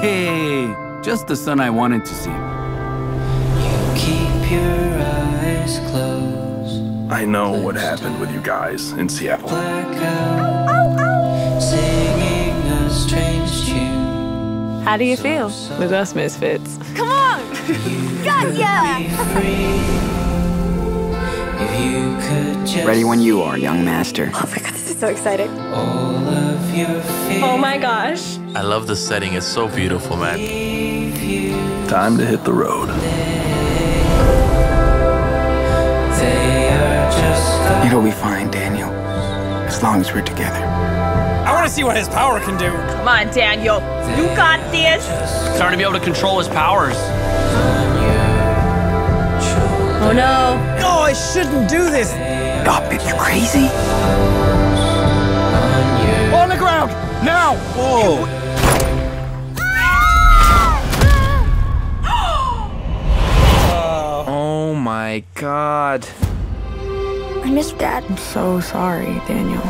Hey, just the son I wanted to see. You Keep your eyes closed. I know what happened with you guys in Seattle. Blackout. Singing a strange tune. How do you feel with us misfits? Come on! Gotcha! If you could just Ready when you are, young master. Oh my god, this is so exciting. all of your fears. Oh my gosh. I love the setting. It's so beautiful, man. Time to hit the road. They are just It'll be fine, Daniel. As long as we're together. I want to see what his power can do. Come on, Daniel. You got this. Starting to be able to control his powers. Oh no. No, I shouldn't do this. Stop it, you crazy? On the ground, now. Whoa. Oh my god. I miss Dad. I'm so sorry, Daniel.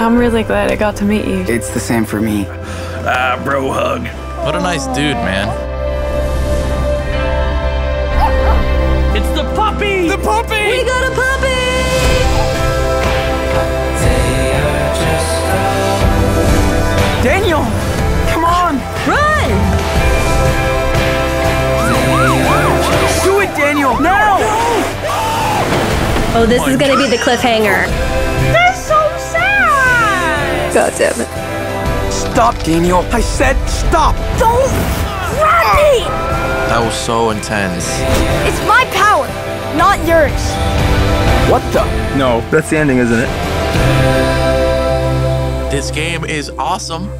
I'm really glad I got to meet you. It's the same for me. Ah, bro hug. What a nice dude, man. Oh, this is gonna be the cliffhanger. That's so sad! God damn it. Stop, Daniel! I said stop! Don't grab me! That was so intense. It's my power, not yours. What the? No, that's the ending, isn't it? This game is awesome.